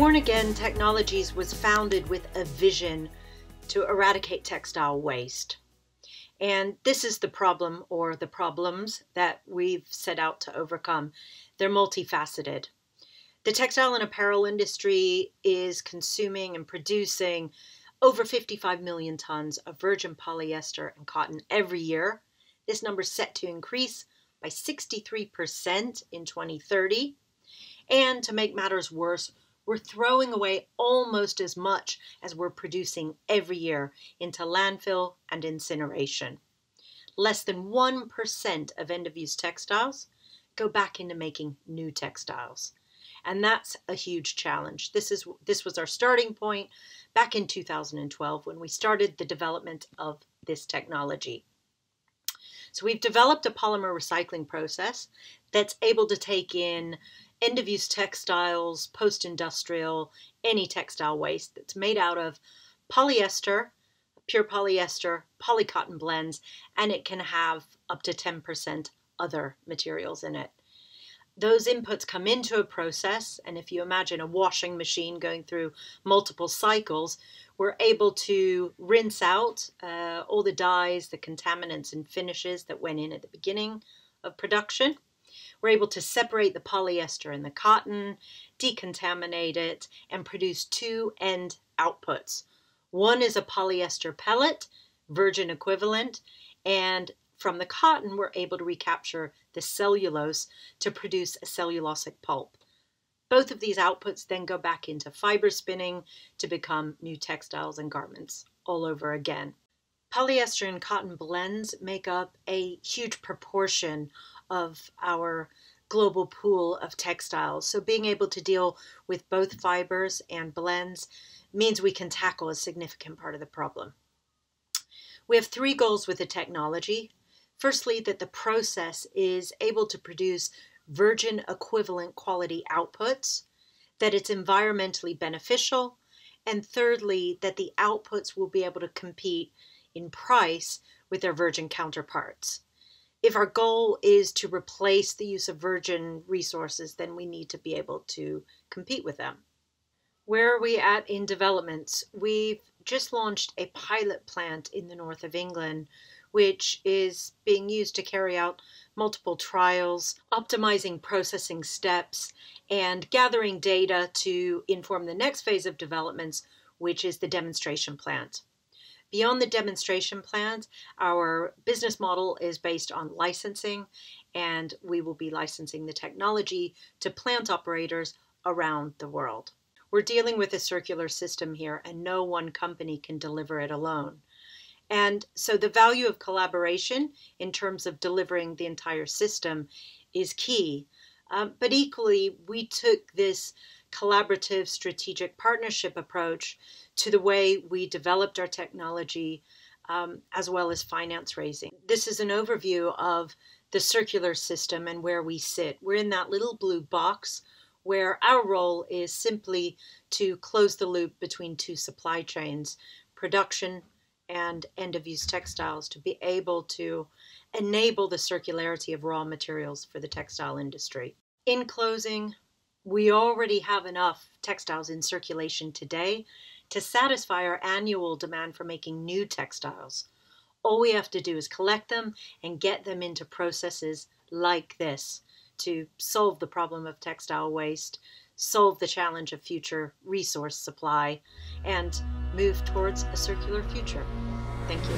Worn Again Technologies was founded with a vision to eradicate textile waste. And this is the problem or the problems that we've set out to overcome. They're multifaceted. The textile and apparel industry is consuming and producing over 55 million tons of virgin polyester and cotton every year. This number is set to increase by 63% in 2030. And to make matters worse, we're throwing away almost as much as we're producing every year into landfill and incineration. Less than 1% of end of use textiles go back into making new textiles. And that's a huge challenge. This is this was our starting point back in 2012 when we started the development of this technology. So we've developed a polymer recycling process that's able to take in end of use textiles, post industrial, any textile waste that's made out of polyester, pure polyester, polycotton blends, and it can have up to 10% other materials in it. Those inputs come into a process, and if you imagine a washing machine going through multiple cycles, we're able to rinse out uh, all the dyes, the contaminants, and finishes that went in at the beginning of production. We're able to separate the polyester and the cotton, decontaminate it, and produce two end outputs. One is a polyester pellet, virgin equivalent, and from the cotton, we're able to recapture the cellulose to produce a cellulosic pulp. Both of these outputs then go back into fiber spinning to become new textiles and garments all over again. Polyester and cotton blends make up a huge proportion of our global pool of textiles. So being able to deal with both fibers and blends means we can tackle a significant part of the problem. We have three goals with the technology. Firstly, that the process is able to produce virgin equivalent quality outputs, that it's environmentally beneficial, and thirdly, that the outputs will be able to compete in price with their virgin counterparts if our goal is to replace the use of virgin resources, then we need to be able to compete with them. Where are we at in developments? We've just launched a pilot plant in the north of England, which is being used to carry out multiple trials, optimizing processing steps, and gathering data to inform the next phase of developments, which is the demonstration plant. Beyond the demonstration plans, our business model is based on licensing, and we will be licensing the technology to plant operators around the world. We're dealing with a circular system here, and no one company can deliver it alone. And so the value of collaboration in terms of delivering the entire system is key. Um, but equally, we took this collaborative strategic partnership approach to the way we developed our technology um, as well as finance raising. This is an overview of the circular system and where we sit. We're in that little blue box where our role is simply to close the loop between two supply chains, production and end of use textiles, to be able to enable the circularity of raw materials for the textile industry. In closing, we already have enough textiles in circulation today to satisfy our annual demand for making new textiles. All we have to do is collect them and get them into processes like this to solve the problem of textile waste, solve the challenge of future resource supply, and move towards a circular future. Thank you.